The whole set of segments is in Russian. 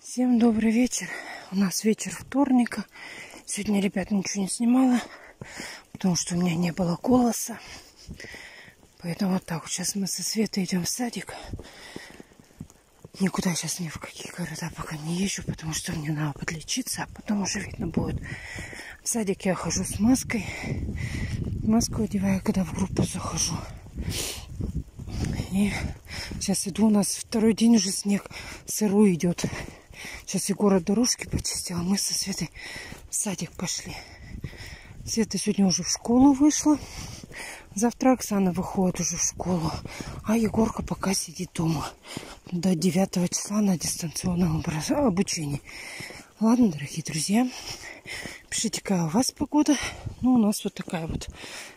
Всем добрый вечер. У нас вечер вторника. Сегодня, ребят, ничего не снимала, потому что у меня не было голоса. Поэтому вот так. Сейчас мы со Светой идем в садик. Никуда сейчас ни в какие города пока не езжу, потому что мне надо подлечиться, а потом уже видно будет. В садик я хожу с маской. Маску одеваю, когда в группу захожу. И сейчас иду, у нас второй день уже снег сырой идет. Сейчас Егора дорожки почистил, а мы со Светой в садик пошли. Света сегодня уже в школу вышла. Завтра Оксана выходит уже в школу. А Егорка пока сидит дома. До 9 числа на дистанционном обучении. Ладно, дорогие друзья. Пишите, какая у вас погода. Ну, у нас вот такая вот.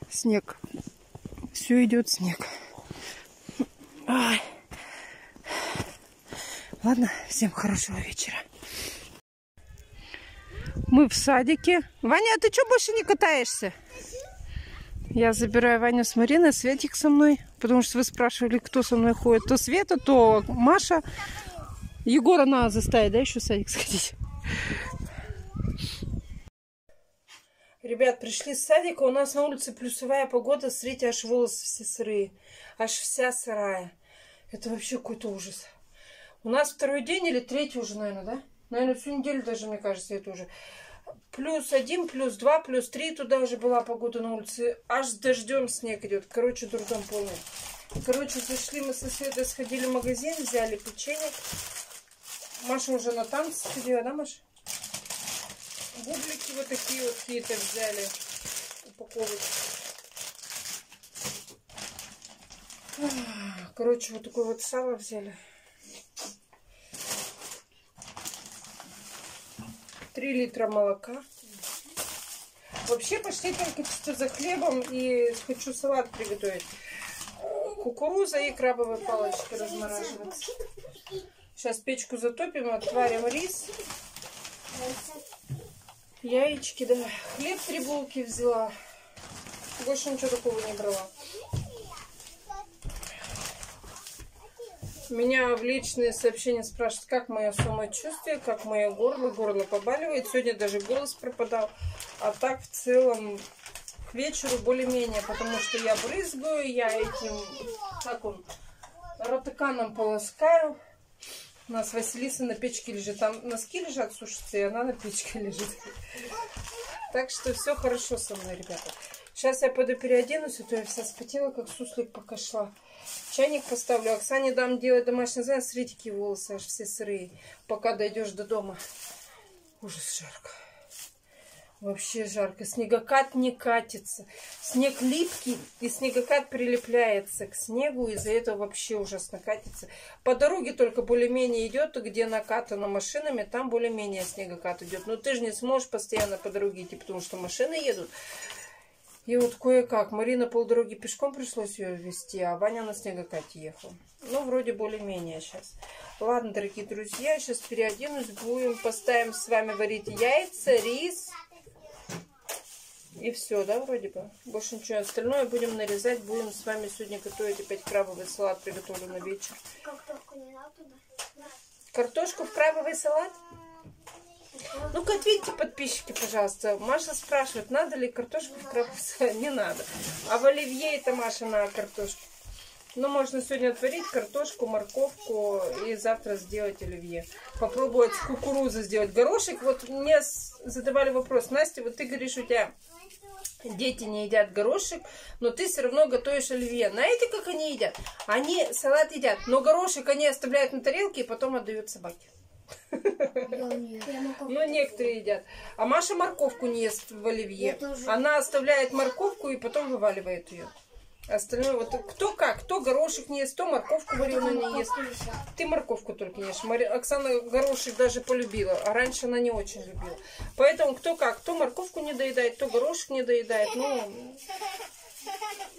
Снег. Все идет снег. Ай. Ладно, всем хорошего вечера. Мы в садике. Ваня, а ты что больше не катаешься? Я забираю Ваню с Мариной, Светик со мной. Потому что вы спрашивали, кто со мной ходит. То Света, то Маша. Егора надо заставить, да, еще садик сходить. Ребят, пришли с садика. У нас на улице плюсовая погода. Смотрите, аж волосы все сырые. Аж вся сырая. Это вообще какой-то ужас. У нас второй день или третий уже, наверное, да? Наверное, всю неделю даже, мне кажется, это уже. Плюс один, плюс два, плюс три. Туда уже была погода на улице. Аж дождем снег идет. Короче, дурдом полный. Короче, зашли мы со Светой, сходили в магазин, взяли печенье. Маша уже на танцы сходила, да, Маша? Бублики вот такие вот какие-то взяли. Упаковывать. Короче, вот такое вот сало взяли. 3 литра молока. Вообще пошли только чисто за хлебом и хочу салат приготовить. Кукуруза и крабовые палочки размораживаться. Сейчас печку затопим, отварим рис. Яички, да. Хлеб три булки взяла. Больше ничего такого не брала. Меня в личные сообщения спрашивают, как мое самочувствие, как мое горло. Горло побаливает. Сегодня даже голос пропадал. А так в целом к вечеру более-менее, потому что я брызгаю, я этим, как он, ротыканом полоскаю. У нас Василиса на печке лежит. Там носки лежат сушатся, и она на печке лежит. Так что все хорошо со мной, ребята. Сейчас я пойду переоденусь, а то я вся спотела, как суслик, пока шла. Чайник поставлю. Оксане дам делать домашний завтрак. Смотрите, какие волосы аж все сырые. Пока дойдешь до дома. Ужас, жарко. Вообще жарко. Снегокат не катится. Снег липкий, и снегокат прилепляется к снегу. Из-за этого вообще ужасно катится. По дороге только более-менее идет, где накатано машинами, там более-менее снегокат идет. Но ты же не сможешь постоянно по дороге идти, потому что машины едут. И вот кое-как. Марина полдороги пешком пришлось ее вести, а Ваня на снегокате ехал. Ну, вроде более-менее сейчас. Ладно, дорогие друзья, сейчас переоденусь. Будем, поставим с вами варить яйца, рис. И все, да, вроде бы. Больше ничего. Остальное будем нарезать. Будем с вами сегодня готовить опять крабовый салат. Приготовлю на вечер. Картошку не надо туда? Картошку в крабовый салат? Ну-ка, ответьте, подписчики, пожалуйста. Маша спрашивает, надо ли картошку в крабовый Не надо. А в оливье это Маша на картошку. Ну, можно сегодня отварить картошку, морковку и завтра сделать оливье. Попробовать кукурузу сделать. Горошек, вот мне задавали вопрос. Настя, вот ты говоришь, у тебя дети не едят горошек, но ты все равно готовишь оливье. Знаете, как они едят? Они салат едят, но горошек они оставляют на тарелке и потом отдают собаке. Ну, некоторые едят. А Маша морковку не ест в оливье. Она оставляет морковку и потом вываливает ее. Остальное вот кто как, кто горошек не ест, кто морковку вареную не ест. Ты морковку только не ешь. Мари... Оксана горошек даже полюбила, а раньше она не очень любила. Поэтому кто как, кто морковку не доедает, кто горошек не доедает. Ну,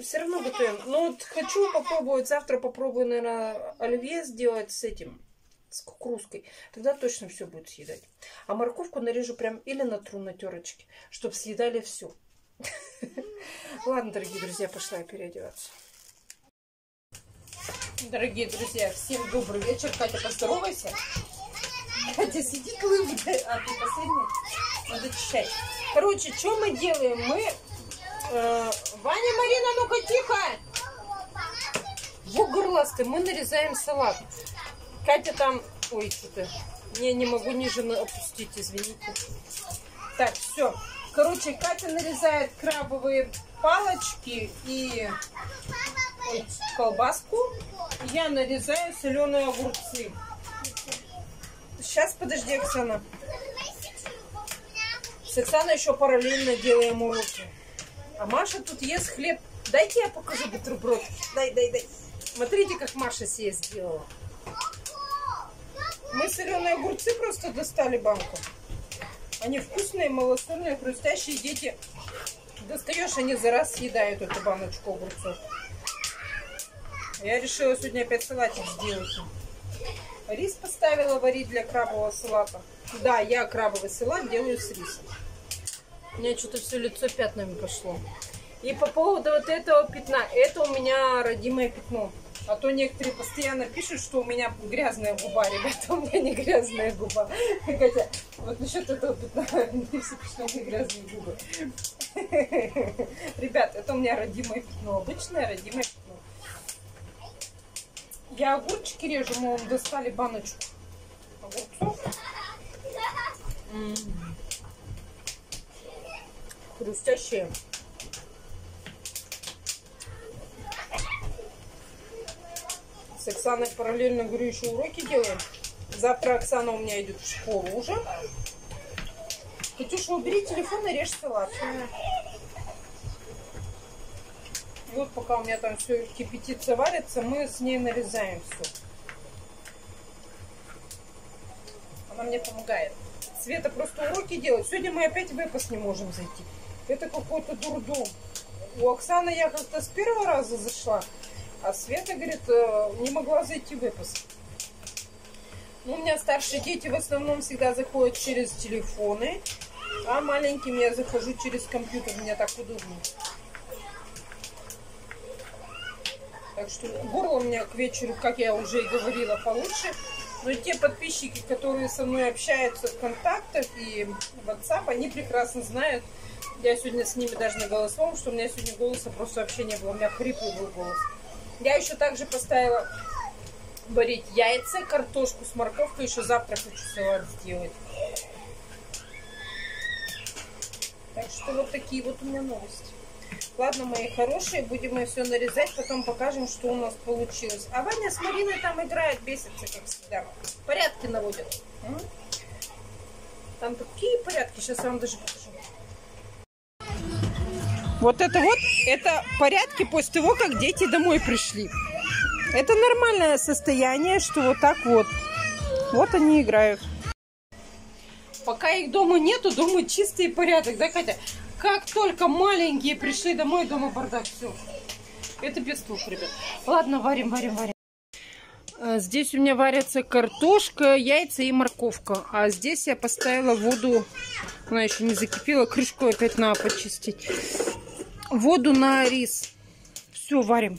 все равно готовим. Ну вот хочу попробовать, завтра попробую, наверное, оливье сделать с этим, с кукурузкой. Тогда точно все будет съедать. А морковку нарежу прям или натру на терочке, чтобы съедали все. Ладно, дорогие друзья, пошла я переодеваться. Дорогие друзья, всем добрый вечер. Катя, поздоровайся. Катя сидит, лыбит, а ты последний. Надо чищать. Короче, что мы делаем? Мы... Э, Ваня, Марина, ну-ка, тихо! В горластый мы нарезаем салат. Катя там... Ой, что-то... Не, не могу ниже опустить, извините. Так, все. Короче, Катя нарезает крабовые палочки и колбаску. Я нарезаю соленые огурцы. Сейчас, подожди, Оксана. С Оксаной еще параллельно делаем уроки. А Маша тут ест хлеб. Дайте я покажу бутерброд. Дай, дай, дай. Смотрите, как Маша себе сделала. Мы соленые огурцы просто достали банку. Они вкусные, малосольные, хрустящие. Дети достаешь, они за раз съедают эту баночку огурцов. Я решила сегодня опять салатик сделать. Рис поставила варить для крабового салата. Да, я крабовый салат делаю с рисом. У меня что-то все лицо пятнами пошло. И по поводу вот этого пятна. Это у меня родимое пятно. А то некоторые постоянно пишут, что у меня грязная губа. Ребята, у меня не грязная губа. Хотя, вот насчет этого пятна, все пишут, что у меня грязные губы. Ребят, это у меня родимое пятно. Обычное родимое пятно. Я огурчики режу, мы вам достали баночку огурцов. М -м -м. Хрустящие. С Оксаной параллельно, говорю, еще уроки делаем. Завтра Оксана у меня идет в школу уже. Катюша, убери телефон и режь салат. Вот пока у меня там все кипятится, варится, мы с ней нарезаем все. Она мне помогает. Света просто уроки делает. Сегодня мы опять в выпуск не можем зайти. Это какой-то дурдом. У Оксаны я как-то с первого раза зашла. А Света, говорит, э, не могла зайти в выпуск. Ну, у меня старшие дети в основном всегда заходят через телефоны, а маленьким я захожу через компьютер. Мне так удобно. Так что горло у меня к вечеру, как я уже и говорила, получше. Но те подписчики, которые со мной общаются в контактах и в WhatsApp, они прекрасно знают. Я сегодня с ними даже на голосовом, что у меня сегодня голоса просто вообще не было. У меня хриплый был голос. Я еще также поставила варить яйца, картошку с морковкой. Еще завтра хочу салат сделать. Так что вот такие вот у меня новости. Ладно, мои хорошие, будем мы все нарезать, потом покажем, что у нас получилось. А Ваня с Мариной там играет, бесится, как всегда. Порядки наводят. Там такие порядки, сейчас вам даже покажу. Вот это вот, это порядки после того, как дети домой пришли. Это нормальное состояние, что вот так вот. Вот они играют. Пока их дома нету, дома чистый порядок, да, Катя? Как только маленькие пришли домой, дома бардак, все. Это без слов, ребят. Ладно, варим, варим, варим. А, здесь у меня варятся картошка, яйца и морковка. А здесь я поставила воду, она еще не закипела, крышку опять надо почистить воду на рис. Все, варим.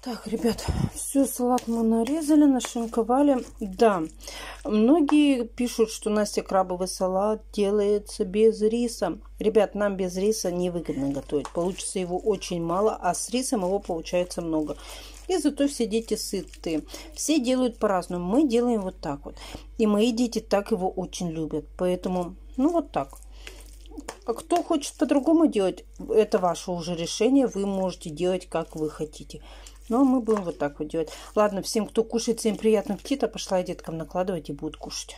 Так, ребят, все, салат мы нарезали, нашинковали. Да, многие пишут, что Настя крабовый салат делается без риса. Ребят, нам без риса невыгодно готовить. Получится его очень мало, а с рисом его получается много. И зато все дети сытые. Все делают по-разному. Мы делаем вот так вот. И мои дети так его очень любят. Поэтому, ну вот так. А кто хочет по-другому делать, это ваше уже решение. Вы можете делать, как вы хотите. Но мы будем вот так вот делать. Ладно, всем, кто кушает, всем приятного аппетита. Пошла я деткам накладывать и будут кушать.